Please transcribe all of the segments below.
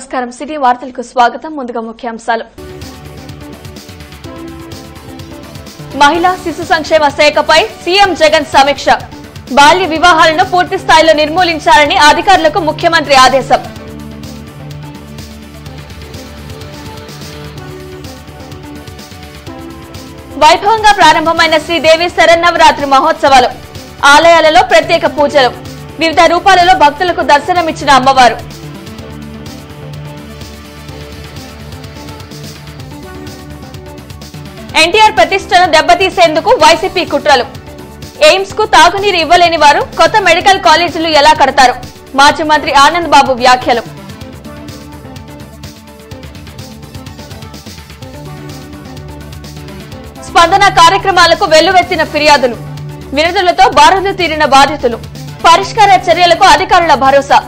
నమస్కారం. సిటీ వార్తలకు స్వాగతం. ముందుగా ముఖ్యాంశాలు. మహిళా శిశు సంక్షేమ శాఖపై సీఎం జగన్ సమీక్ష. బాల్య వివాహాలను పూర్తి స్థాయిలో నిర్మూలించాలని అధికారులకు ముఖ్యమంత్రి ఆదేశం. వైభవంగా ప్రారంభమైన శ్రీదేవి శరన్నవరాత్రి మహోత్సవాలు. ఆలయాలలో ప్రత్యేక పూజలు. వివిధ రూపాలలో భక్తులకు దర్శనమిచ్చిన అమ్మవారు. ఎన్టీఆర్ ప్రతిష్టను దెబ్బతీసేందుకు వైసీపీ కుట్రలు. ఎయిమ్స్కు తాగునీరు ఇవ్వలేని వారు కొత్త మెడికల్ కాలేజీలు ఎలా కడతారు? మాజీ మంత్రి ఆనంద్ బాబు వ్యాఖ్యలు. స్పందన కార్యక్రమాలకు వెల్లువెత్తిన ఫిర్యాదులు. వినతులతో బారులు తీరిన బాధితులు. పరిష్కార చర్యలకు అధికారుల భరోసా.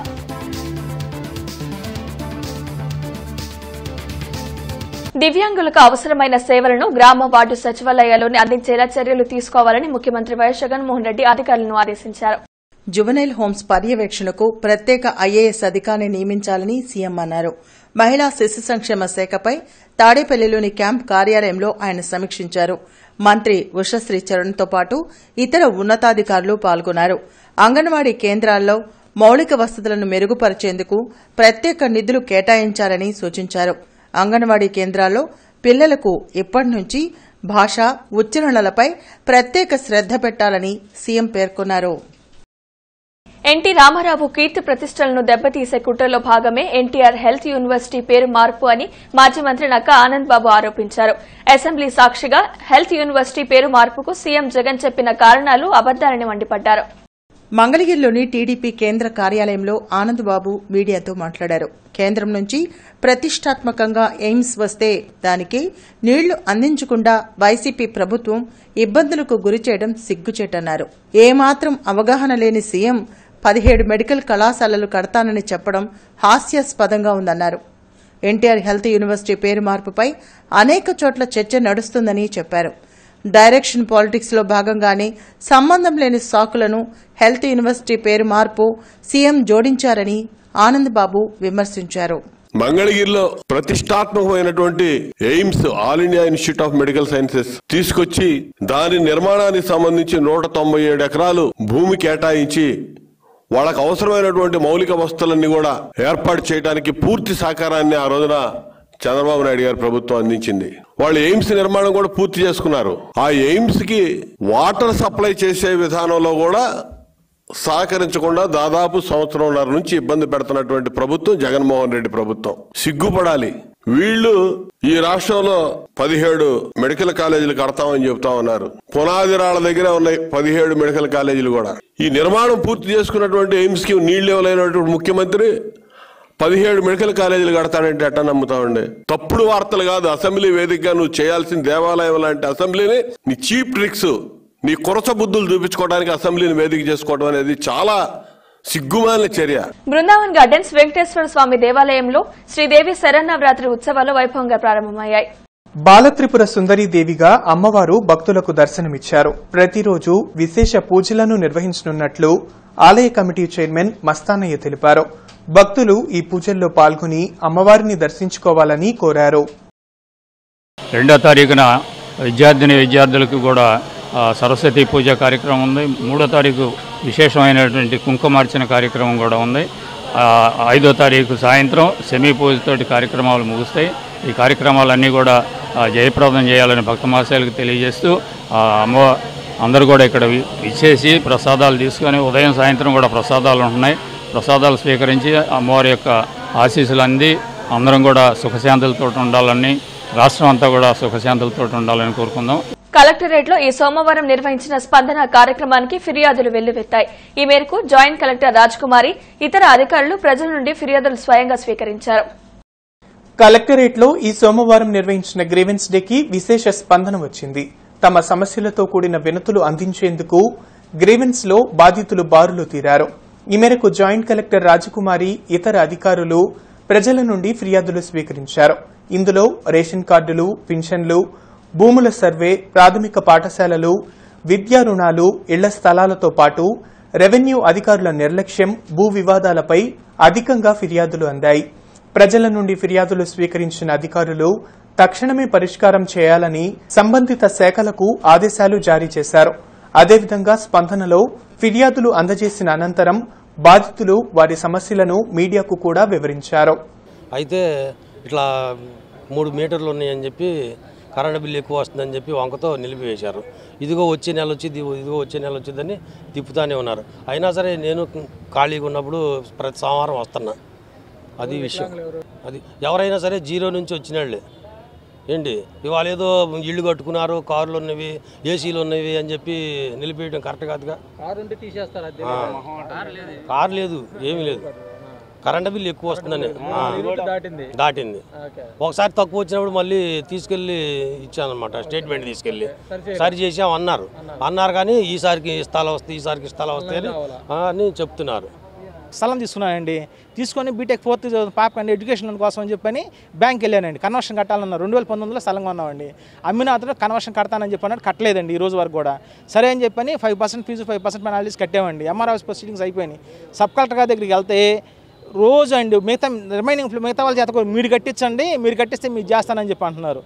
దివ్యాంగులకు అవసరమైన సేవలను గ్రామ వార్డు సచివాలయాల్లోని అందించేలా చర్యలు తీసుకోవాలని ముఖ్యమంత్రి వైఎస్ జగన్మోహన్ రెడ్డి అధికారులను ఆదేశించారు. జువెనైల్ హోమ్స్ పర్యవేక్షణకు ప్రత్యేక ఐఏఎస్ అధికారిని నియమించాలని సీఎం అన్నారు. మహిళా శిశు సంక్షేమ శాఖపై తాడేపల్లిలోని క్యాంప్ కార్యాలయంలో ఆయన సమీక్షించారు. మంత్రి ఉషశ్రీ చరణ్తో పాటు ఇతర ఉన్నతాధికారులు పాల్గొన్నారు. అంగన్వాడీ కేంద్రాల్లో మౌలిక వసతులను మెరుగుపరిచేందుకు ప్రత్యేక నిధులు కేటాయించాలని సూచించారు. అంగన్వాడీ కేంద్రాల్లో పిల్లలకు ఇప్పటి నుంచి భాష ఉచ్చారణలపై ప్రత్యేక శ్రద్ద పెట్టాలని సీఎం పేర్కొన్నారు. ఎన్టీ రామారావు కీర్తి ప్రతిష్టలను దెబ్బతీసే కుట్రలో భాగమే ఎన్టీఆర్ హెల్త్ యూనివర్సిటీ పేరు మార్పు అని మాజీ మంత్రి నక్క ఆనంద్ బాబు ఆరోపించారు. అసెంబ్లీ సాక్షిగా హెల్త్ యూనివర్సిటీ పేరు మార్పుకు సీఎం జగన్ చెప్పిన కారణాలు అబద్దాలని మండిపడ్డారు. మంగళగిరిలోని టీడీపీ కేంద్ర కార్యాలయంలో ఆనందబాబు మీడియాతో మాట్లాడారు. కేంద్రం నుంచి ప్రతిష్టాత్మకంగా ఎయిమ్స్ వస్తే దానికి నీళ్ళు అందించకుండా వైసీపీ ప్రభుత్వం ఇబ్బందులకు గురిచేయడం సిగ్గుచేటన్నారు. ఏమాత్రం అవగాహన లేని సీఎం పదిహేడు మెడికల్ కళాశాలలు కడతానని చెప్పడం హాస్యాస్పదంగా ఉందన్నారు. ఎన్టీఆర్ హెల్త్ యూనివర్సిటీ పేరు మార్పుపై అనేక చోట్ల చర్చ నడుస్తుందని చెప్పారు. డైరెక్షన్ పాలిటిక్స్లో భాగంగానే సంబంధం లేని సాకులను హెల్త్ యూనివర్సిటీ పేరు మార్పు సీఎం జోడించారని ఆనందబాబు విమర్శించారు. మంగళగిరిలో ప్రతిష్టాత్మకమైనటువంటి AIIMS all India institute of medical sciences తీసుకొచ్చి దాని నిర్మాణానికి సంబంధించి నూట తొంభై ఏడు ఎకరాలు భూమి కేటాయించి వాళ్ళకు అవసరమైనటువంటి మౌలిక వస్తువులన్నీ కూడా ఏర్పాటు చేయడానికి పూర్తి సహకారాన్ని ఆ రోజున చంద్రబాబు నాయుడు గారి ప్రభుత్వం అందించింది. వాళ్ళు ఎయిమ్స్ నిర్మాణం కూడా పూర్తి చేసుకున్నారు. ఆ ఎయిమ్స్కి వాటర్ సప్లై చేసే విధానంలో కూడా సహకరించకుండా దాదాపు సంవత్సరంన్నర నుంచి ఇబ్బంది పెడుతున్నటువంటి ప్రభుత్వం జగన్మోహన్ రెడ్డి ప్రభుత్వం. సిగ్గుపడాలి. వీళ్ళు ఈ రాష్ట్రంలో పదిహేడు మెడికల్ కాలేజీలు కడతామని చెబుతా ఉన్నారు. పునాది రాళ్ళ దగ్గర ఉన్నాయి పదిహేడు మెడికల్ కాలేజీలు కూడా. ఈ నిర్మాణం పూర్తి చేసుకున్నటువంటి ఎయిమ్స్కి నీళ్ళు ఇవ్వలేనటువంటి ముఖ్యమంత్రి పదిహేడు మెడికల్ కాలేజీలు కడతాడంటే ఎట్టా నమ్ముతామండి తప్పుడు వార్తలు కాదు అసెంబ్లీ వేదికగా నువ్వు చేయాల్సిన దేవాలయం లాంటి అసెంబ్లీని నీ చీప్ ట్రిక్స్ నీ కొరస బుద్ధులు చూపించుకోవడానికి అసెంబ్లీని వేదిక చేసుకోవడం అనేది చాలా సిగ్గుమాలిన చర్య. బృందావన్ గార్డెన్స్ వెంకటేశ్వర స్వామి దేవాలయంలో శ్రీదేవి శరన్నవరాత్రి ఉత్సవాలు వైభవంగా ప్రారంభమయ్యాయి. బాలత్రిపుర సుందరీ దేవిగా అమ్మవారు భక్తులకు దర్శనమిచ్చారు. ప్రతిరోజు విశేష పూజలను నిర్వహించనున్నట్లు ఆలయ కమిటీ చైర్మన్ మస్తానయ్య తెలిపారు. భక్తులు ఈ పూజల్లో పాల్గొని అమ్మవారిని దర్శించుకోవాలని కోరారు. రెండో తారీఖున విద్యార్థిని విద్యార్థులకు కూడా సరస్వతి పూజ కార్యక్రమం ఉంది. మూడో తారీఖు విశేషమైనటువంటి కుంకుమార్చన కార్యక్రమం కూడా ఉంది. ఐదో తారీఖు సాయంత్రం సెమీ పూజతోటి కార్యక్రమాలు ముగుస్తాయి. ఈ కార్యక్రమాలన్నీ కూడా జయప్రదం చేయాలని భక్త తెలియజేస్తూ అమ్మ అందరూ కూడా ఇక్కడ వి- ఇచ్చేసి ప్రసాదాలు తీసుకొని ఉదయం సాయంత్రం కూడా ప్రసాదాలు ఉంటున్నాయి. ప్రసాదాలు స్వీకరించి అమ్మవారి యొక్క ఆశీస్సులు అంది. అందరం కూడా సుఖశాంతులతో ఉండాలని రాష్ట్రం అంతా కూడా సుఖశాంతులతో ఉండాలని కోరుకుందాం. కలెక్టరేట్లో ఈ సోమవారం నిర్వహించిన స్పందన కార్యక్రమానికి ఫిర్యాదులు వెల్లువెత్తాయి. ఈ మేరకు జాయింట్ కలెక్టర్ రాజ్కుమారి ఇతర అధికారులు ప్రజల నుండి ఫిర్యాదులు స్వయంగా స్వీకరించారు. కలెక్టరేట్లో ఈ సోమవారం నిర్వహించిన గ్రీవెన్స్ డేకి విశేష స్పందన వచ్చింది. తమ సమస్యలతో కూడిన వినతులు అందించేందుకు గ్రీవెన్స్లో బాధితులు బారులు తీరారు. ఈ మేరకు జాయింట్ కలెక్టర్ రాజకుమారి ఇతర అధికారులు ప్రజల నుండి ఫిర్యాదులు స్వీకరించారు. ఇందులో రేషన్ కార్డులు పింఛన్లు భూముల సర్వే ప్రాథమిక పాఠశాలలు విద్యా రుణాలు ఇళ్ళ స్థలాలతో పాటు రెవెన్యూ అధికారుల నిర్లక్ష్యం భూ వివాదాలపై అధికంగా ఫిర్యాదులు అందాయి. ప్రజల నుండి ఫిర్యాదులు స్వీకరించిన అధికారులు తక్షణమే పరిష్కారం చేయాలని సంబంధిత శాఖలకు ఆదేశాలు జారీ చేశారు. అదేవిధంగా స్పందనలో ఫిర్యాదులు అందజేసిన అనంతరం బాధితులు వారి సమస్యలను మీడియాకు కూడా వివరించారు. అయితే ఇట్లా మూడు మీటర్లు ఉన్నాయని చెప్పి కరెంట్ బిల్లు ఎక్కువ వస్తుందని చెప్పి వంకతో నిలిపివేశారు. ఇదిగో వచ్చే నెల వచ్చింది ఇదిగో వచ్చే నెల వచ్చిందని తిప్పుతానే ఉన్నారు. అయినా సరే నేను ఖాళీగా ఉన్నప్పుడు ప్రతి సోమవారం వస్తున్నా. అది విషయం. అది ఎవరైనా సరే జీరో నుంచి వచ్చిన వాళ్ళే. ఏంటి? ఇవాళ ఏదో ఇల్లు కట్టుకున్నారు కార్లు ఉన్నవి ఏసీలు ఉన్నవి అని చెప్పి నిలిపేయడం కరెక్ట్ కాదుగా. కారు లేదు. ఏమీ లేదు. కరెంట్ బిల్ ఎక్కువ వస్తుందని. దాటింది. ఒకసారి తక్కువ వచ్చినప్పుడు మళ్ళీ తీసుకెళ్ళి ఇచ్చానమాట స్టేట్మెంట్ తీసుకెళ్ళి. సరి చేసాం అన్నారు. అన్నారు. కానీ ఈసారికి ఇస్తాలు వస్తాయి ఈసారికి వస్తాయి అని ఆ, అని చెప్తున్నారు. స్థలం తీసుకున్నానండి. తీసుకొని బీటెక్ ఫోర్త్ పాప ఎడ్యుకేషన్ కోసం అని చెప్పని బ్యాంక్ వెళ్ళానండి. కన్వర్షన్ కట్టాలన్న రెండు వేల పంతొమ్మిదిలో స్థలం కొన్నామండి అమ్మిన అతను కన్వర్షన్ కడతానని చెప్పన్నాడు కట్టలేదండి ఈ రోజు వరకు కూడా. సరే అని చెప్పని five percent fees five percent penalties కట్టామండి. MRRS proceedings అయిపోయినాయి. సబ్ కలెక్టర్ గారి దగ్గరికి వెళ్తే రోజు అండి మిగతా రిమైనింగ్ మిగతా వాళ్ళ చేత కూడా మీరు కట్టించండి మీరు కట్టిస్తే మీరు చేస్తానని చెప్పి అంటున్నారు.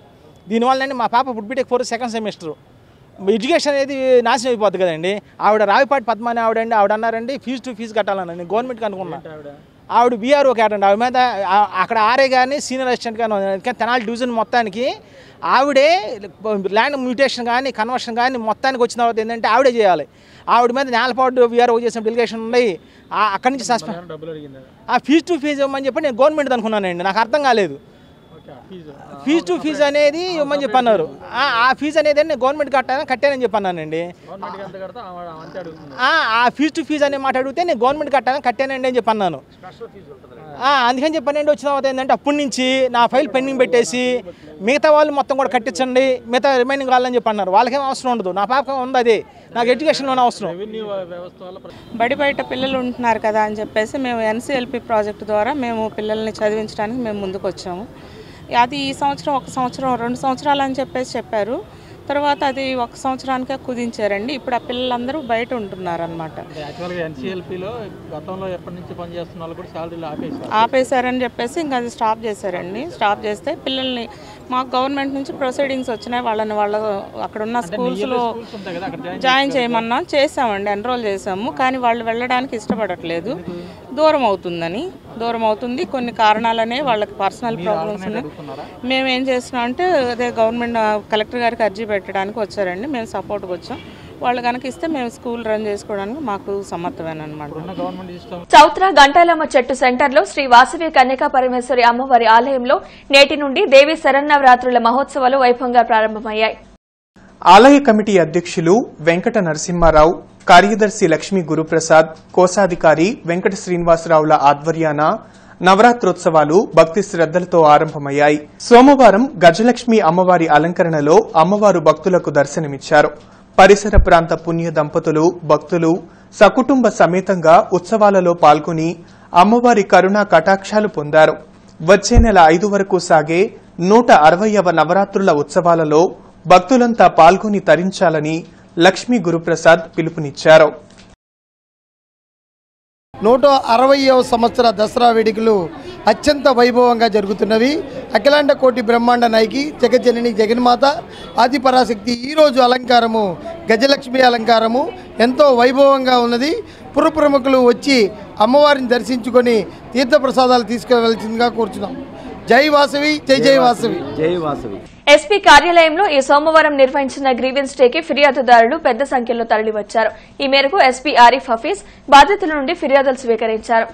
దీనివల్ల అండి మా పాప ఇప్పుడు BTech four second semester education అనేది నాశనం అయిపోద్ది కదండి. ఆవిడ రావిపాటి పద్మ అని ఆవిడ అండి ఆవిడ అన్నారండి ఫీజు టు ఫీజు కట్టాలని గవర్నమెంట్కి అనుకున్నా. ఆవిడ? బీఆర్ఓ కేటండి ఆవిడ మీద అక్కడ ఆర్ఏ కానీ సీనియర్ అసిస్టెంట్ కానీ ఉంది. కానీ తెనాలి డివిజన్ మొత్తానికి ఆవిడే ల్యాండ్ మ్యూటేషన్ కానీ కన్వర్షన్ కానీ మొత్తానికి వచ్చిన తర్వాత ఏంటంటే ఆవిడే చేయాలి. ఆవిడ మీద నేలపాటు బీఆర్ఓ చేసిన డెలిగేషన్ ఉన్నాయి ఆ- అక్కడి నుంచి సస్పెండ్ ఆ ఫీజు టు ఫీజు ఇవ్వమని చెప్పి నేను గవర్నమెంట్ అనుకున్నానండి. నాకు అర్థం కాలేదు. ఫీజు. టు ఫీజు అనేది ఇవ్వమని చెప్పి అన్నారు ఆ ఆ ఫీజు అనేది నేను గవర్నమెంట్ కట్టాను? కట్టానని చెప్పి అన్నానండి ఆ, ఆ ఫీజు టు ఫీజు అనే మాట అడిగితే నేను గవర్నమెంట్ కట్టాను? కట్టానండి అని చెప్పి అన్నాను ఆ, అందుకని చెప్పానండి వచ్చిన తర్వాత ఏంటంటే అప్పటి నుంచి నా ఫైల్ పెండింగ్ పెట్టేసి మిగతా వాళ్ళు మొత్తం కూడా కట్టించండి మిగతా రిమైనింగ్ వాళ్ళని చెప్పి అన్నారు వాళ్ళకేం అవసరం ఉండదు. నా పాపకం ఉంది అదే. నాకు ఎడ్యుకేషన్లోనే అవసరం. బడి బయట పిల్లలు ఉంటున్నారు కదా అని చెప్పేసి మేము ఎన్సీఎల్పి ప్రాజెక్ట్ ద్వారా మేము పిల్లల్ని చదివించడానికి మేము ముందుకు వచ్చాము అది ఈ సంవత్సరం ఒక సంవత్సరం రెండు సంవత్సరాలు అని చెప్పేసి చెప్పారు. తర్వాత అది ఒక సంవత్సరానికే కుదించారండి. ఇప్పుడు ఆ పిల్లలందరూ బయట ఉంటున్నారు అనమాట యాక్చువల్గా ఎన్సీఎల్పీలో గతంలో ఎప్పటి నుంచి పనిచేస్తున్న వాళ్ళు కూడా శాలరీలు ఆపేశారు. ఆపేశారని చెప్పేసి ఇంకా అది స్టాప్ చేశారండి. స్టాప్ చేస్తే పిల్లల్ని మాకు గవర్నమెంట్ నుంచి ప్రొసీడింగ్స్ వచ్చినాయి. వాళ్ళని వాళ్ళ అక్కడ ఉన్న స్కూల్స్లో జాయిన్ చేయమన్నా చేసామండి ఎన్రోల్ చేసాము. కానీ వాళ్ళు వెళ్ళడానికి ఇష్టపడట్లేదు. దూరం అవుతుందని దూరం అవుతుంది కొన్ని కారణాలనే వాళ్ళకి పర్సనల్ ప్రాబ్లమ్స్ ఉన్నాయి. మేము ఏం చేస్తున్నాం అంటే అదే గవర్నమెంట్ కలెక్టర్ గారికి అర్జీ పెట్టడానికి వచ్చారండి. మేము సపోర్ట్కి వచ్చాం. వాళ్ళు కనుక ఇస్తే మేము స్కూల్ రన్ చేసుకోవడానికి మాకు సమర్థమేనమాట చౌత్ర గంటాలమ్మ చెట్టు సెంటర్లో శ్రీ వాసవి కన్యకా పరమేశ్వరి అమ్మవారి ఆలయంలో నేటి నుండి దేవి శరన్నవరాత్రుల మహోత్సవాలు వైభవంగా ప్రారంభమయ్యాయి. ఆలయ కమిటీ అధ్యక్షులు వెంకట నరసింహారావు కార్యదర్శి లక్ష్మీ గురుప్రసాద్ కోశాధికారి వెంకట శ్రీనివాసరావుల ఆధ్వర్యాన నవరాత్రోత్సవాలు భక్తి శ్రద్దలతో ఆరంభమయ్యాయి. సోమవారం గజలక్ష్మి అమ్మవారి అలంకరణలో అమ్మవారు భక్తులకు దర్శనమిచ్చారు. పరిసర ప్రాంత పుణ్య దంపతులు భక్తులు సకుటుంబ సమేతంగా ఉత్సవాలలో పాల్గొని అమ్మవారి కరుణా కటాక్షాలు పొందారు. వచ్చే నెల ఐదు వరకు సాగే నూట అరవయవ నవరాత్రుల ఉత్సవాలలో భక్తులంతా పాల్గొని తరించాలని లక్ష్మీ గురుప్రసాద్ పిలుపునిచ్చారు. నూట అరవయవ సంవత్సర దసరా వేడుకలు అత్యంత వైభవంగా జరుగుతున్నవి. అఖిలాండ కోటి బ్రహ్మాండ నాయకి జగజనని జగన్మాత ఆదిపరాశక్తి ఈరోజు అలంకారము గజలక్ష్మి అలంకారము ఎంతో వైభవంగా ఉన్నది. పురప్రముఖులు వచ్చి అమ్మవారిని దర్శించుకొని తీర్థప్రసాదాలు తీసుకువెళ్తుందిగా కూర్చున్నాం. జై వాసవి జై జై వాసవి. జై వాసవి. ఎస్పీ కార్యాలయంలో ఈ సోమవారం నిర్వహించిన గ్రీవెన్స్ డేకి ఫిర్యాదుదారులు పెద్ద సంఖ్యలో తరలివచ్చారు. ఈ మేరకు ఎస్పీ ఆరిఫ్ హఫీజ్ బాధితుల నుండి ఫిర్యాదులు స్వీకరించారు.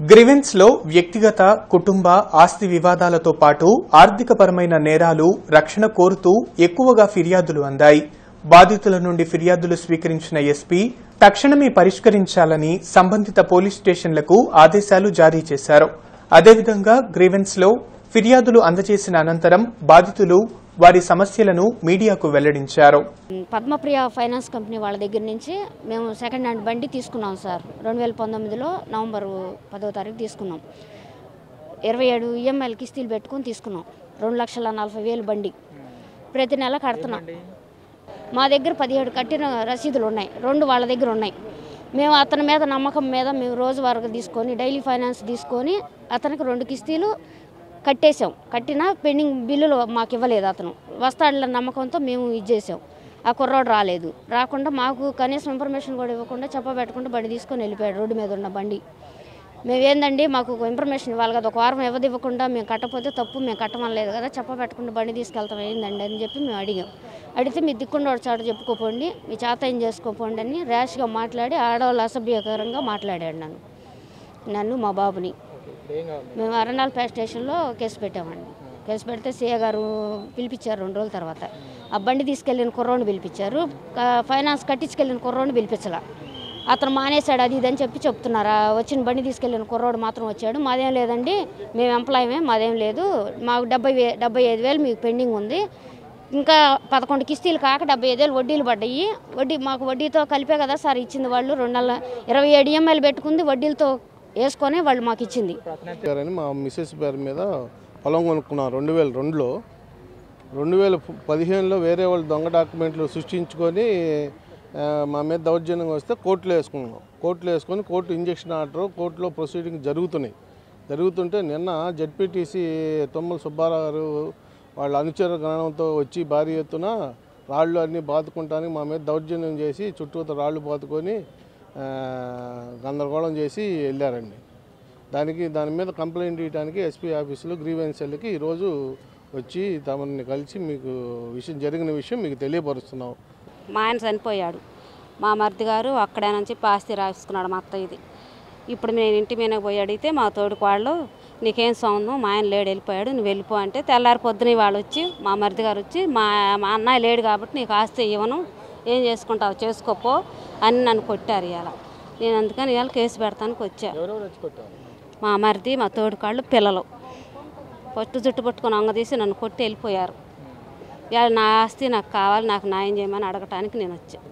గ్రివెన్స్లో వ్యక్తిగత కుటుంబ ఆస్తి వివాదాలతో పాటు ఆర్థికపరమైన నేరాలు రక్షణ కోరుతూ ఎక్కువగా ఫిర్యాదులు అందాయి. బాధితుల నుండి ఫిర్యాదులు స్వీకరించిన ఎస్పీ తక్షణమే పరిష్కరించాలని సంబంధిత పోలీస్ స్టేషన్లకు ఆదేశాలు జారీ చేశారు. అదేవిధంగా గ్రీవెన్స్లో ఫిర్యాదులు అందజేసిన అనంతరం బాధితులు వారి సమస్యలను మీడియాకు వెల్లడించారు. పద్మప్రియ ఫైనాన్స్ కంపెనీ వాళ్ళ దగ్గర నుంచి మేము సెకండ్ హ్యాండ్ బండి తీసుకున్నాం సార్. రెండు వేల పంతొమ్మిదిలో నవంబర్ పదో తారీఖు తీసుకున్నాం. ఇరవై ఏడు ఈఎంఐలు కిస్తీలు పెట్టుకొని తీసుకున్నాం. రెండు లక్షల నలభై వేలు బండి. ప్రతి నెల కడుతున్నాం. మా దగ్గర పదిహేడు కట్టిన రసీదులు ఉన్నాయి. రెండు వాళ్ళ దగ్గర ఉన్నాయి. మేము అతని మీద నమ్మకం మీద మేము రోజు వరకు తీసుకొని డైలీ ఫైనాన్స్ తీసుకొని అతనికి రెండు కిస్తీలు కట్టేసాం కట్టినా పెండింగ్ బిల్లులు మాకు ఇవ్వలేదు అతను. వస్తాడుల నమ్మకంతో మేము ఇచ్చేసాం ఆ కుర్రాడు రాలేదు. రాకుండా మాకు కనీసం ఇన్ఫర్మేషన్ కూడా ఇవ్వకుండా చెప్పబెట్టకుండా బండి తీసుకొని వెళ్ళిపోయాడు రోడ్డు మీద ఉన్న బండి. మేము ఏందండి మాకు ఇన్ఫర్మేషన్ ఇవ్వాలి కదా ఒక వారం వ్యవధి ఇవ్వకుండా మేము కట్టపోతే తప్పు మేము కట్టమనలేదు కదా చెప్పబెట్టకుండా బండి తీసుకెళ్తాం ఏందండి అని చెప్పి మేము అడిగాం. అడిగితే మీ దిక్కుండా చాట చెప్పుకోపోండి మీ చేత ఏం చేసుకోపోండి అని ర్యాష్గా మాట్లాడి ఆడవాళ్ళు అసభ్యకరంగా మాట్లాడాడు నన్ను. నన్ను మా బాబుని. మేము అరణాల్ ఫైర్ స్టేషన్లో కేసు పెట్టామండి. కేసు పెడితే సీఏ గారు పిలిపించారు రెండు రోజుల తర్వాత. ఆ బండి తీసుకెళ్ళిన కుర్రోని పిలిపించారు ఫైనాన్స్ కట్టించుకెళ్ళిన కుర్రోని పిలిపించాల. అతను మానేశాడు అది ఇది అని చెప్పి చెప్తున్నారు? వచ్చిన బండి తీసుకెళ్ళిన కుర్రోడు మాత్రం వచ్చాడు. మాదేం లేదండి మేము ఎంప్లాయమే మాదేం లేదు. మాకు డెబ్బై వే డెబ్బై ఐదు వేలు మీకు పెండింగ్ ఉంది. ఇంకా పదకొండు కిస్తీలు కాక డెబ్బై ఐదు వేలు వడ్డీలు పడ్డాయి. వడ్డీ మాకు వడ్డీతో కలిపే కదా సార్ ఇచ్చింది వాళ్ళు. రెండు నెలల ఇరవై ఏడు ఈఎంఐలు పెట్టుకుంది వడ్డీలతో వేసుకొని వాళ్ళు మాకు ఇచ్చింది. మా మిస్సెస్ పేరు మీద పొలం కొనుక్కున్నాం రెండు వేల రెండులో. రెండు వేల పదిహేనులో వేరే వాళ్ళు దొంగ డాక్యుమెంట్లు సృష్టించుకొని మా మీద దౌర్జన్యంగా వస్తే కోర్టులో వేసుకున్నాం. కోర్టులో వేసుకొని కోర్టు ఇంజక్షన్ ఆర్డర్ కోర్టులో ప్రొసీడింగ్ జరుగుతున్నాయి. జరుగుతుంటే నిన్న జడ్పీటీసీ తొమ్మల సుబ్బారావు గారు వాళ్ళ అనుచర గణంతో వచ్చి భారీ ఎత్తున రాళ్ళు అన్నీ బాదుకుంటానికి మా మీద దౌర్జన్యం చేసి చుట్టూతో రాళ్ళు బాదుకొని గందరగోళం చేసి వెళ్ళారండి. దానికి దాని మీద కంప్లైంట్ ఇవ్వడానికి ఎస్పీ ఆఫీసులో గ్రీవెన్స్ సెల్కి ఈరోజు వచ్చి తమని కలిసి మీకు విషయం జరిగిన విషయం మీకు తెలియపరుస్తున్నాం. మా ఆయన చనిపోయాడు. మా మరిది గారు అక్కడే నుంచి ఆస్తి రాసుకున్నాడు మా అత్త ఇది. ఇప్పుడు నేను ఇంటి మీద పోయి అడిగితే మా తోడుకు వాళ్ళు నీకేం సౌందం మా ఆయన లేడు వెళ్ళిపోయాడు నువ్వు వెళ్ళిపో అంటే తెల్లారి పొద్దున వాళ్ళు వచ్చి మా మరిది గారు వచ్చి మా మా అన్నయ్య లేడు కాబట్టి నీకు ఆస్తి ఇవ్వను ఏం చేసుకుంటావు చేసుకోపో అని నన్ను కొట్టారు ఇవాళ నేను అందుకని ఇవాళ కేసు పెడతానికి వచ్చా. మా మరిది మా తోడుకాళ్ళు పిల్లలు. పట్టు జుట్టు పట్టుకొని అంగ తీసి నన్ను కొట్టి వెళ్ళిపోయారు. నా ఆస్తి నాకు కావాలి నాకు న్యాయం చేయమని అడగటానికి నేను వచ్చాను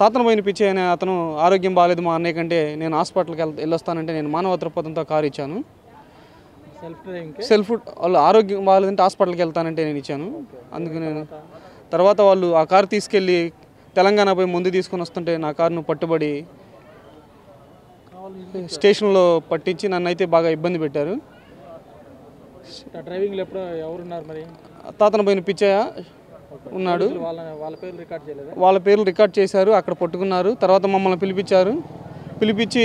తాతను పోయిన పిచ్చి అనే అతను ఆరోగ్యం బాగాలేదు మా అన్నయ్య కంటే నేను హాస్పిటల్కి వెళ్ వెళ్ళొస్తానంటే నేను మానవ దృక్పథంతో కారు ఇచ్చాను. సెల్ఫ్ డ్రైవింగ్ సెల్ఫ్ వాళ్ళు ఆరోగ్యం బాగాలేదంటే హాస్పిటల్కి వెళ్తానంటే నేను ఇచ్చాను. అందుకు నేను తర్వాత వాళ్ళు ఆ కారు తీసుకెళ్ళి తెలంగాణ పోయి ముందు తీసుకొని వస్తుంటే నా కారును పట్టుబడి స్టేషన్లో పట్టించి నన్ను అయితే బాగా ఇబ్బంది పెట్టారు. డ్రైవింగ్లో ఎప్పుడు ఎవరున్నారు మరి? తాతను పోయిన పిచ్చయ్య ఉన్నాడు. వాళ్ళ పేర్లు రికార్డ్ చేయలేదా? వాళ్ళ పేర్లు రికార్డ్ చేశారు అక్కడ పట్టుకున్నారు తర్వాత మమ్మల్ని పిలిపించారు. పిలిపించి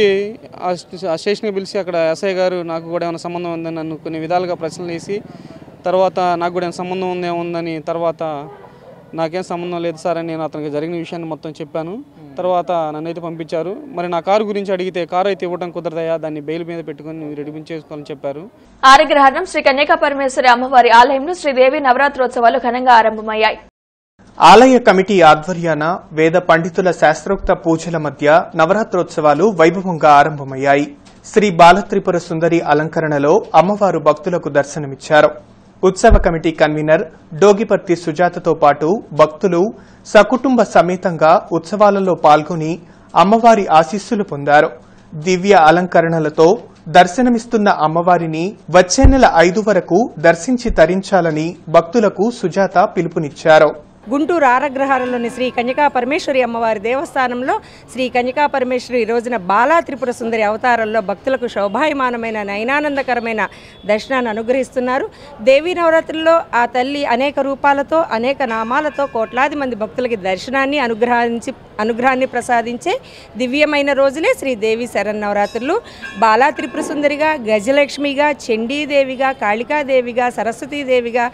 ఆ స్టే- ఆ స్టేషన్కి పిలిచి అక్కడ ఎస్ఐ గారు నాకు కూడా ఏమైనా సంబంధం ఉందని నన్ను కొన్ని విధాలుగా ప్రశ్నలు వేసి తర్వాత నాకు కూడా ఏమైనా సంబంధం ఉందే ఉందని తర్వాత నాకేం సంబంధం లేదు సార్ అని నేను అతనికి జరిగిన విషయాన్ని మొత్తం చెప్పాను. తర్వాత నన్ను అయితే పంపించారు. మరి నా కారు గురించి అడిగితే కారు అయితే ఇవ్వడం కుదరదయా దాన్ని బెయిల్ మీద పెట్టుకొని రెడీ చేసుకోవాలని చెప్పారు. ఆరగ్రహణం శ్రీ కన్యకా పరమేశ్వరి అమ్మవారి ఆలయంలో శ్రీదేవి నవరాత్రోత్సవాలు ఘనంగా ఆరంభమయ్యాయి. ఆలయ కమిటీ ఆధ్వర్యాన వేద పండితుల శాస్త్రోక్త పూజల మధ్య నవరాత్రోత్సవాలు వైభవంగా ఆరంభమయ్యాయి. శ్రీ బాలత్రిపుర సుందరి అలంకరణలో అమ్మవారు భక్తులకు దర్శనమిచ్చారు. ఉత్సవ కమిటీ కన్వీనర్ డోగిపర్తి సుజాతతో పాటు భక్తులు సకుటుంబ సమేతంగా ఉత్సవాలలో పాల్గొని అమ్మవారి ఆశీస్సులు పొందారు. దివ్య అలంకరణలతో దర్శనమిస్తున్న అమ్మవారిని వచ్చే నెల ఐదు వరకు దర్శించి తరించాలని భక్తులకు సుజాత పిలుపునిచ్చారు. గుంటూరు ఆరగ్రహారంలోని శ్రీ కన్యకా పరమేశ్వరి అమ్మవారి దేవస్థానంలో శ్రీ కన్యకా పరమేశ్వరి ఈ రోజున బాలా త్రిపుర సుందరి అవతారంలో భక్తులకు శోభాయమానమైన నయనానందకరమైన దర్శనాన్ని అనుగ్రహిస్తున్నారు. దేవీ నవరాత్రుల్లో ఆ తల్లి అనేక రూపాలతో అనేక నామాలతో కోట్లాది మంది భక్తులకి దర్శనాన్ని అనుగ్రహించి అనుగ్రహాన్ని ప్రసాదించే దివ్యమైన రోజులే శ్రీదేవి శరన్నవరాత్రులు. బాలా త్రిపుర సుందరిగా గజలక్ష్మిగా చండీదేవిగా కాళికాదేవిగా సరస్వతీదేవిగా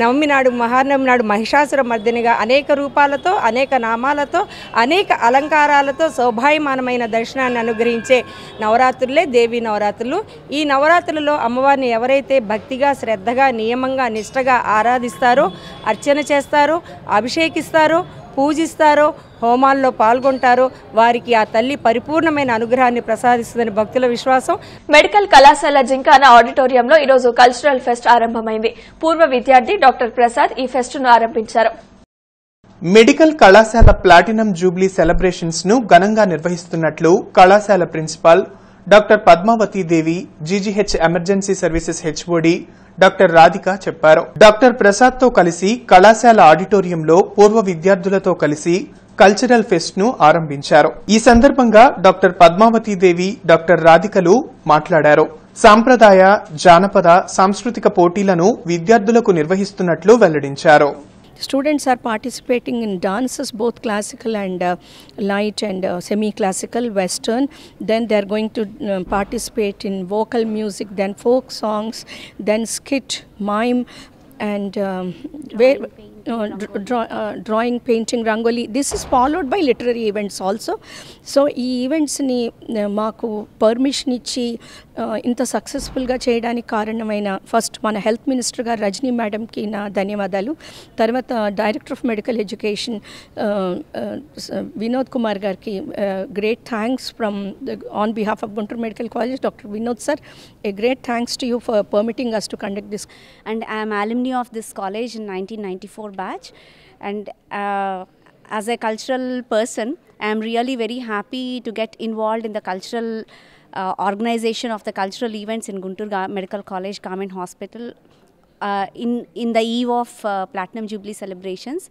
నవమి నాడు మహానవమి నాడు మహిషాసుర మర్దినిగా అనేక రూపాలతో అనేక నామాలతో అనేక అలంకారాలతో శోభాయమానమైన దర్శనాన్ని అనుగ్రహించే నవరాత్రులే దేవి నవరాత్రులు. ఈ నవరాత్రులలో అమ్మవారిని ఎవరైతే భక్తిగా శ్రద్ధగా నియమంగా నిష్టగా ఆరాధిస్తారో అర్చన చేస్తారో అభిషేకిస్తారో పూజిస్తారో హోమాల్లో పాల్గొంటారో వారికి ఆ తల్లి పరిపూర్ణమైన అనుగ్రహాన్ని ప్రసాదిస్తుందని భక్తుల విశ్వాసం. మెడికల్ కళాశాల జింకానా ఆడిటోరియంలో ఈరోజు కల్చరల్ ఫెస్ట్ ఆరంభమైంది. పూర్వ విద్యార్థి డాక్టర్ ప్రసాద్ ఈ ఫెస్ట్ను ఆరంభించారు. మెడికల్ కళాశాల ప్లాటినం జూబ్లీ సెలబ్రేషన్స్ను ఘనంగా నిర్వహిస్తున్నట్లు కళాశాల principal doctor Padmavathi Devi GGH emergency services HOD doctor Radhika చెప్పారు. డాక్టర్ ప్రసాద్తో కలిసి కళాశాల ఆడిటోరియంలో పూర్వ విద్యార్థులతో కలిసి కల్చరల్ ఫెస్ట్ను ఆరంభించారు. ఈ సందర్భంగా డాక్టర్ పద్మావతీదేవి డాక్టర్ రాధికలు మాట్లాడారు. సాంప్రదాయ జానపద సాంస్కృతిక పోటీలను విద్యార్థులకు నిర్వహిస్తున్నట్లు వెల్లడించారు. Students are participating in dances, both classical and uh, light and uh, semi classical, western. Then they are going to uh, participate in vocal music, then folk songs, then skit, mime, and um, where, uh, draw drawing painting rangoli this rangoli. Followed by literary events also so ఈ ఈవెంట్స్ని uh, మాకు permission ఇచ్చి uh, ఇంత సక్సెస్ఫుల్గా చేయడానికి కారణమైన first మన health minister గారు రజనీ మేడంకి నా ధన్యవాదాలు. తర్వాత director of medical education Vinod Kumar గారికి great thanks from on behalf of Guntur medical college doctor Vinod sir a great thanks to you for permitting us to conduct this and I am alumni of this college in 1994 batch. And uh, as a cultural person, I am really very happy to get involved in the cultural uh, organization of the cultural events in Guntur Ga- Medical College, Government Hospital, uh, in in the eve of uh, Platinum Jubilee celebrations.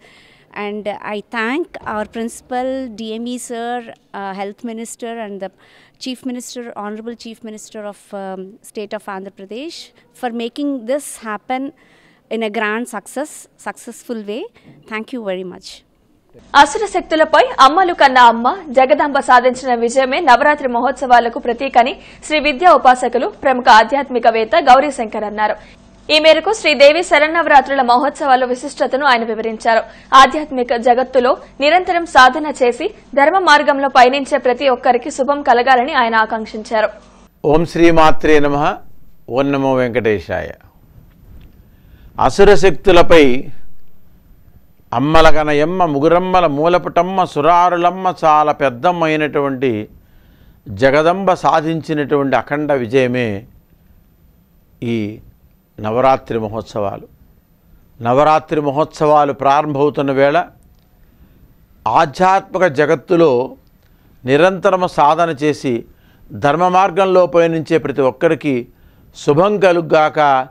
And I thank our principal, DME sir, uh, health minister, and the chief minister, honorable chief minister of um, state of Andhra Pradesh, for making this happen in a grand success, successful way. Thank you very much. అసుర శక్తులపై అమ్మలు కన్న అమ్మ జగదాంబ సాధించిన విజయమే నవరాత్రి మహోత్సవాలకు ప్రతీకని శ్రీ విద్యా ఉపాసకులు ప్రముఖ ఆధ్యాత్మికవేత్త గౌరీశంకర్ అన్నారు. ఈ మేరకు శ్రీదేవి శరన్నవరాత్రుల మహోత్సవాల విశిష్టతను ఆయన వివరించారు. ఆధ్యాత్మిక జగత్తులో నిరంతరం సాధన చేసి ధర్మ మార్గంలో పయనించే ప్రతి ఒక్కరికి శుభం కలగాలని ఆయన ఆకాంక్షించారు. ఓం శ్రీమాత్రే నమ. ఓం నమో వెంకటేశాయ. అసుర శక్తులపై అమ్మల గనయమ్మ ముగురమ్మల మూలపుటమ్మ సురారులమ్మ చాలా పెద్దమ్మైనటువంటి జగదంబ సాధించినటువంటి అఖండ విజయమే ఈ నవరాత్రి మహోత్సవాలు. నవరాత్రి మహోత్సవాలు ప్రారంభమవుతున్న వేళ ఆధ్యాత్మిక జగత్తులో నిరంతరము సాధన చేసి ధర్మ మార్గంలో పయనించే ప్రతి ఒక్కరికి శుభం కలుగ్గాక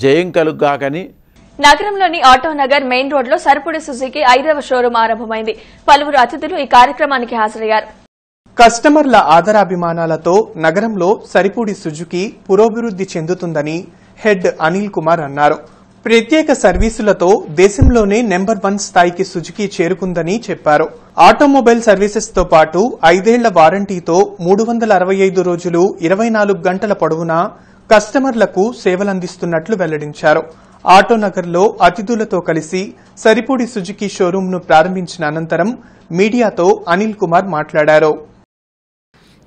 జయం కలుగ్గాకని నగరంలోని ఆటోనగర్ మెయిన్ రోడ్లో సరిపుడి సుజుకి ఐదవ షోరూం ఆరంభమైంది. పలువురు అతిథులు ఈ కార్యక్రమానికి హాజరయ్యారు. కస్టమర్ల ఆదరాభిమానాలతో నగరంలో సరిపూడి సుజుకి పురోభివృద్ధి చెందుతుందని హెడ్ అనిల్ కుమార్ అన్నారు. ప్రత్యేక సర్వీసులతో దేశంలోనే నెంబర్ వన్ స్థాయికి సుజుకి చేరుకుందని చెప్పారు. ఆటోమొబైల్ సర్వీసెస్తో పాటు ఐదేళ్ళ వారంటీతో మూడు వందల అరవై ఐదు రోజులు ఇరవై నాలుగు గంటల పొడవునా కస్టమర్లకు సేవలందిస్తున్నట్లు వెల్లడించారు. ఆటోనగర్లో అతిథులతో కలిసి సరిపూడి సుజుకి షోరూంను ప్రారంభించిన అనంతరం మీడియాతో అనిల్ కుమార్ మాట్లాడారు.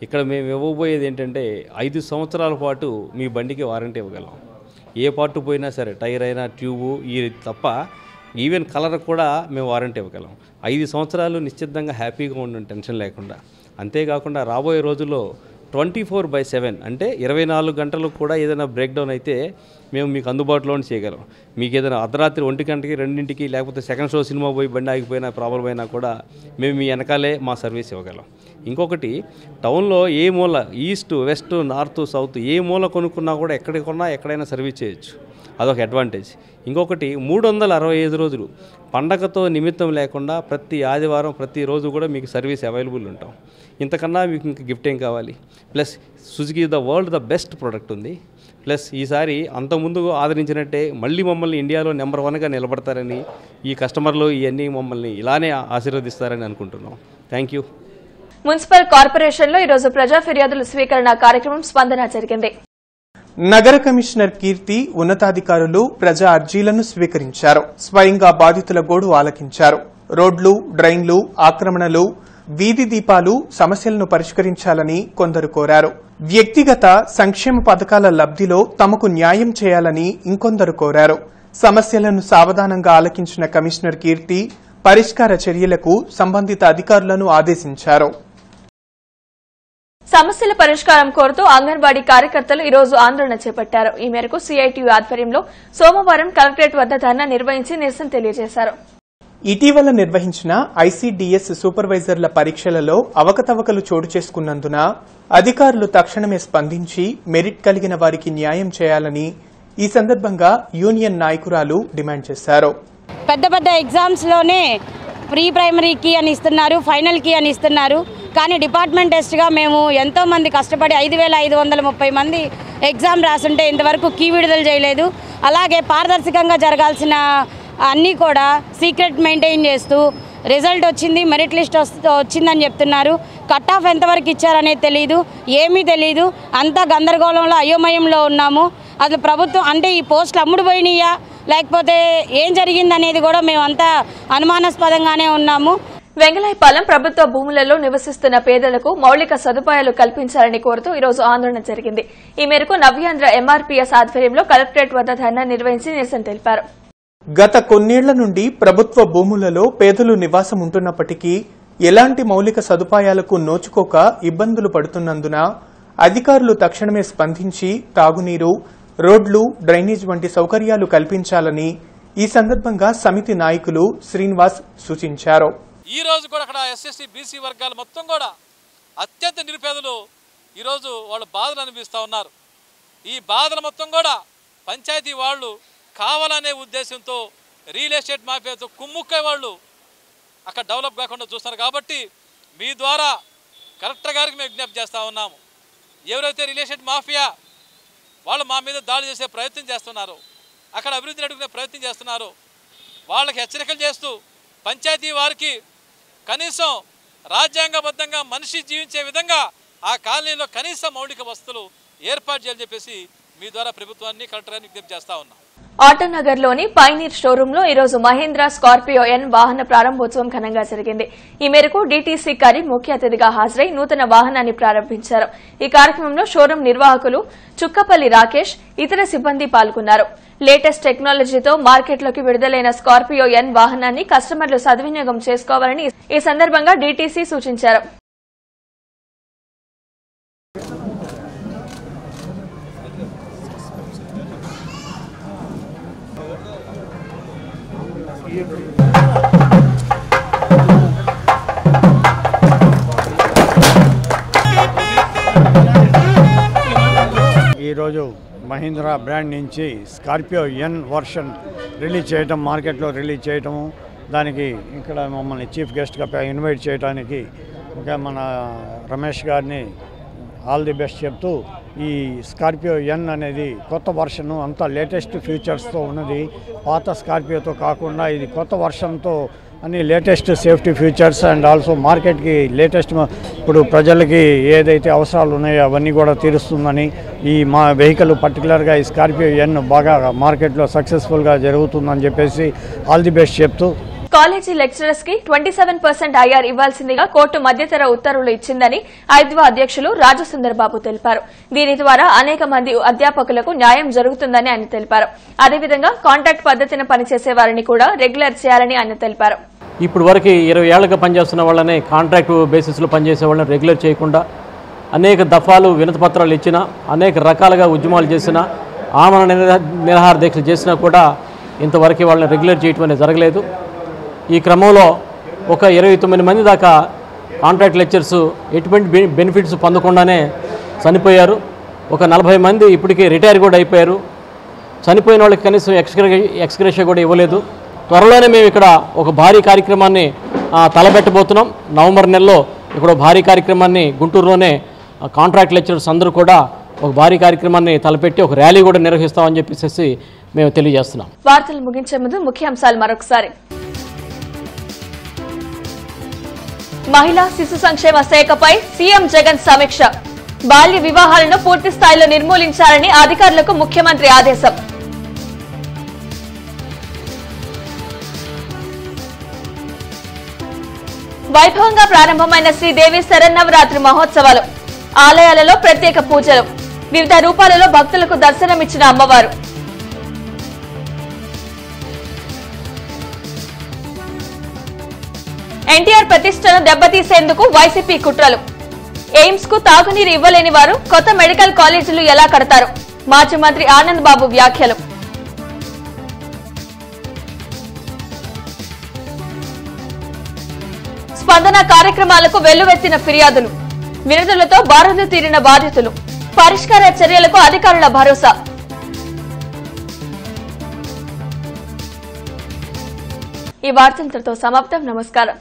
ఇక్కడ మేము ఇవ్వబోయేది ఏంటంటే ఐదు సంవత్సరాల పాటు మీ బండికి వారంటీ ఇవ్వగలం. ఏ పార్ట్ పోయినా సరే టైర్ అయినా ట్యూబు ఈ తప్ప ఈవెన్ కలర్ కూడా మేము వారంటీ ఇవ్వగలం. ఐదు సంవత్సరాలు నిశ్చితంగా హ్యాపీగా ఉండడం టెన్షన్ లేకుండా. అంతేకాకుండా రాబోయే రోజుల్లో ట్వంటీ ఫోర్ బై సెవెన్ అంటే ఇరవై నాలుగు గంటలు కూడా ఏదైనా బ్రేక్డౌన్ అయితే మేము మీకు అందుబాటులో చేయగలం. మీకు ఏదైనా అర్ధరాత్రి ఒంటి గంటకి రెండింటికి లేకపోతే సెకండ్ షో సినిమా పోయి బండి ఆగిపోయినా ప్రాబ్లం అయినా కూడా మేము మీ వెనకాలే మా సర్వీస్ ఇవ్వగలం. ఇంకొకటి టౌన్లో ఏ మూల ఈస్ట్ వెస్ట్ నార్త్ సౌత్ ఏ మూల కొనుక్కున్నా కూడా ఎక్కడికి కొన్నా ఎక్కడైనా సర్వీస్ చేయొచ్చు. అదొక అడ్వాంటేజ్ ఇంకొకటి మూడు వందల అరవై ఐదు రోజులు పండగతో నిమిత్తం లేకుండా ప్రతి ఆదివారం ప్రతిరోజు కూడా మీకు సర్వీస్ అవైలబుల్ ఉంటాం. ఇంతకన్నా మీకు ఇంకా గిఫ్ట్ ఏం కావాలి? Plus Suzuki the world the best product ఉంది. ప్లస్ ఈసారి అంతకుముందు ఆదరించినట్టే మళ్ళీ మమ్మల్ని ఇండియాలో నెంబర్ వన్గా నిలబడతారని ఈ కస్టమర్లు ఇవన్నీ మమ్మల్ని ఇలానే ఆశీర్వదిస్తారని అనుకుంటున్నాం. థ్యాంక్ యూ మున్సిపల్ కార్పొరేషన్లో ఈరోజు ప్రజా ఫిర్యాదుల స్వీకరణ కార్యక్రమం స్పందన జరిగింది. నగర కమిషనర్ కీర్తి ఉన్నతాధికారులు ప్రజా అర్జీలను స్వీకరించారు. స్వయంగా బాధితుల గోడు ఆలకించారు. రోడ్లు డ్రైన్లు ఆక్రమణలు వీధి దీపాలు సమస్యలను పరిష్కరించాలని కొందరు కోరారు. వ్యక్తిగత సంక్షేమ పథకాల లబ్దిలో తమకు న్యాయం చేయాలని ఇంకొందరు కోరారు. సమస్యలను సావధానంగా ఆలకించిన కమిషనర్ కీర్తి పరిష్కార చర్యలకు సంబంధిత అధికారులను ఆదేశించారు. సమస్యల పరిష్కారం కోరుతూ అంగన్వాడీ కార్యకర్తలు ఈ రోజు ఆందోళన చేపట్టారు. ఈ మేరకు సిఐటియు ఆధ్వర్యంలో సోమవారం కలెక్టరేట్ వద్ద ధర్నా నిర్వహించి నిరసన తెలియజేశారు. ఇటీవల నిర్వహించిన ఐసీడీఎస్ సూపర్వైజర్ల పరీక్షలలో అవకతవకలు చోటు చేసుకున్నందున అధికారులు తక్షణమే స్పందించి మెరిట్ కలిగిన వారికి న్యాయం చేయాలని ఈ సందర్భంగా యూనియన్ నాయకురాలు డిమాండ్ చేశారు. పెద్ద పెద్ద ఎగ్జామ్స్లోనే ప్రీ ప్రైమరీకి అని ఇస్తున్నారు ఫైనల్కి అని ఇస్తున్నారు. కానీ డిపార్ట్మెంట్ టెస్ట్గా మేము ఎంతోమంది కష్టపడి ఐదు వేల ఐదు వందల ముప్పై మంది ఎగ్జామ్ రాసుంటే ఇంతవరకు కీ విడుదల చేయలేదు. అలాగే పారదర్శకంగా జరగాల్సిన అన్నీ కూడా సీక్రెట్ మెయింటైన్ చేస్తూ రిజల్ట్ వచ్చింది మెరిట్ లిస్ట్ వచ్చిందని చెప్తున్నారు. కట్ ఆఫ్ ఎంతవరకు ఇచ్చారనేది తెలియదు ఏమీ తెలియదు అంతా గందరగోళంలో అయోమయంలో ఉన్నాము. అసలు ప్రభుత్వం అంటే ఈ పోస్టులు అమ్ముడు పోయినాయా? లేకపోతే ఏం జరిగిందనేది కూడా మేమంతా అనుమానాస్పదంగానే ఉన్నాము. వెంగళాయపాలెం ప్రభుత్వ భూములలో నివసిస్తున్న పేదలకు మౌలిక సదుపాయాలు కల్పించాలని కోరుతూ ఈ రోజు ఆందోళన జరిగింది. ఈ మేరకు నవ్యాంధ్ర ఎంఆర్పీఎస్ ఆధ్వర్యంలో కలెక్టరేట్ వద్ద ధర్నా నిర్వహించి నిరసన తెలిపారు. గత కొన్నేళ్ళ నుండి ప్రభుత్వ భూములలో పేదలు నివాసం ఉంటున్నప్పటికీ ఎలాంటి మౌలిక సదుపాయాలకు నోచుకోక ఇబ్బందులు పడుతున్నందున అధికారులు తక్షణమే స్పందించి తాగునీరు రోడ్లు డ్రైనేజ్ వంటి సౌకర్యాలు కల్పించాలని ఈ సందర్భంగా సమితి నాయకులు శ్రీనివాస్ సూచించారు. ఈ రోజు కూడా అక్కడ ఎస్ఎస్సీ బీసీ వర్గాలు మొత్తం కూడా అత్యంత నిరుపేదలు ఈరోజు వాళ్ళు బాధలు అనిపిస్తూ ఉన్నారు. ఈ బాధలు మొత్తం కూడా పంచాయతీ వాళ్ళు కావాలనే ఉద్దేశంతో రియల్ ఎస్టేట్ మాఫియాతో కుమ్ముక్కే వాళ్ళు అక్కడ డెవలప్ కాకుండా చూస్తున్నారు కాబట్టి మీ ద్వారా కలెక్టర్ గారికి మేము విజ్ఞప్తి చేస్తూ ఉన్నాము. ఎవరైతే రియల్ ఎస్టేట్ మాఫియా వాళ్ళు మా మీద దాడి చేసే ప్రయత్నం చేస్తున్నారు. అక్కడ అభివృద్ధిని అడుగునే ప్రయత్నం చేస్తున్నారు. వాళ్ళకి హెచ్చరికలు చేస్తూ పంచాయతీ వారికి కనీసం రాజ్యాంగబద్ధంగా మనిషి జీవించే విధంగా ఆ కాలనీలో కనీస మౌలిక వసతులు ఏర్పాటు చేయాలని చెప్పేసి మీ ద్వారా ప్రభుత్వాన్ని కలెక్టర్ గారిని విజ్ఞప్తి చేస్తా ఉన్నాం. ఆటోనగర్లోని పైనీర్ షోరూమ్లో ఈరోజు మహేంద్ర స్కార్పియో ఎన్ వాహన ప్రారంభోత్సవం ఘనంగా జరిగింది. ఈ మేరకు డీటీసీ కరీం ముఖ్య అతిథిగా హాజరై నూతన వాహనాన్ని ప్రారంభించారు. ఈ కార్యక్రమంలో షోరూం నిర్వాహకులు చుక్కపల్లి రాకేష్ ఇతర సిబ్బంది పాల్గొన్నారు. లేటెస్ట్ టెక్నాలజీతో మార్కెట్లోకి విడుదలైన స్కార్పియో ఎన్ వాహనాన్ని కస్టమర్లు సద్వినియోగం చేసుకోవాలని ఈ సందర్భంగా డీటీసీ సూచించారు. ఈరోజు మహీంద్రా బ్రాండ్ నుంచి స్కార్పియో ఎన్ వర్షన్ రిలీజ్ చేయటం మార్కెట్లో రిలీజ్ చేయటము దానికి ఇక్కడ మమ్మల్ని చీఫ్ గెస్ట్గా ఇన్వైట్ చేయడానికి ఇంకా మన రమేష్ గారిని ఆల్ ది బెస్ట్ చెప్తూ ఈ స్కార్పియో ఎన్ అనేది కొత్త వర్షను అంతా లేటెస్ట్ ఫీచర్స్తో ఉన్నది. పాత స్కార్పియోతో కాకుండా ఇది కొత్త వర్షన్తో అన్ని latest safety features and also మార్కెట్కి లేటెస్ట్ ఇప్పుడు ప్రజలకి ఏదైతే అవసరాలు ఉన్నాయో అవన్నీ కూడా తీరుస్తుందని ఈ మా వెహికల్ పర్టికులర్గా ఈ స్కార్పియో ఎన్ బాగా మార్కెట్లో సక్సెస్ఫుల్గా జరుగుతుందని చెప్పేసి ఆల్ ది బెస్ట్ చెప్తూ కాలేజీ లెక్చరర్స్కి ట్వంటీ సెవెన్ పర్సెంట్ ఐఆర్ ఇవ్వాల్సిందిగా కోర్టు మధ్యతర ఉత్తర్వులు ఇచ్చిందని ఐద్వా అధ్యక్షులు రాజసుందర్బాబు తెలిపారు. దీని ద్వారా అనేక మంది అధ్యాపకులకు న్యాయం జరుగుతుందని ఆయన తెలిపారు. అదేవిధంగా కాంట్రాక్ట్ పద్దతిన పనిచేసే వారిని కూడా రెగ్యులర్ చేయాలని ఆయన తెలిపారు. ఇప్పుడు వరకు ఇరవై ఏళ్ళగా పనిచేస్తున్న వాళ్ళని కాంట్రాక్ట్ బేసిస్లో పనిచేసే వాళ్ళని రెగ్యులర్ చేయకుండా అనేక దఫాలు వినతిపత్రాలు ఇచ్చినా అనేక రకాలుగా ఉద్యమాలు చేసినా ఆమరణ నిరా- నిరాహార దీక్షలు చేసినా కూడా ఇంతవరకు వాళ్ళని రెగ్యులర్ చేయటం అనేది జరగలేదు. ఈ క్రమంలో ఒక ఇరవై తొమ్మిది మంది దాకా కాంట్రాక్ట్ లెక్చర్స్ ఎటువంటి బెనిఫిట్స్ పొందకుండానే చనిపోయారు. ఒక నలభై మంది ఇప్పటికే రిటైర్ కూడా అయిపోయారు. చనిపోయిన వాళ్ళకి కనీసం ఎక్స్గ్రే ఎక్స్గ్రేషియా కూడా ఇవ్వలేదు. త్వరలోనే మేము ఇక్కడ ఒక భారీ కార్యక్రమాన్ని తలపెట్టబోతున్నాం. నవంబర్ నెలలో ఇక్కడ భారీ కార్యక్రమాన్ని గుంటూరులోనే కాంట్రాక్ట్ లెక్చరర్స్ అందరూ కూడా ఒక భారీ కార్యక్రమాన్ని తలపెట్టి ఒక ర్యాలీ కూడా నిర్వహిస్తామని చెప్పేసి మేము తెలియజేస్తున్నాం. వార్తలు ముగించే ముందు ముఖ్యాంశాలు మరొకసారి. మహిళా శిశు సంక్షేమ శాఖపై సీఎం జగన్ సమీక్ష. బాల్య వివాహాలను పూర్తి స్థాయిలో నిర్మూలించాలని అధికారులకు ముఖ్యమంత్రి ఆదేశం. వైభవంగా ప్రారంభమైన శ్రీదేవి శరన్నవరాత్రి మహోత్సవాలు. ఆలయాలలో ప్రత్యేక పూజలు. వివిధ రూపాలలో భక్తులకు దర్శనమిచ్చిన అమ్మవారు. ఎన్టీఆర్ ప్రతిష్టను దెబ్బతీసేందుకు వైసీపీ కుట్రలు. ఎయిమ్స్కు తాగునీరు ఇవ్వలేని వారు కొత్త మెడికల్ కాలేజీలు ఎలా కడతారు? మాజీ మంత్రి ఆనంద్ బాబు వ్యాఖ్యలు. స్పందన కార్యక్రమాలకు వెల్లువెత్తిన ఫిర్యాదులు. వినతులతో బారులు తీరిన బాధితులు. పరిష్కార చర్యలకు అధికారుల భరోసా. ఈ వార్తంతతో సమాప్తం. నమస్కారం.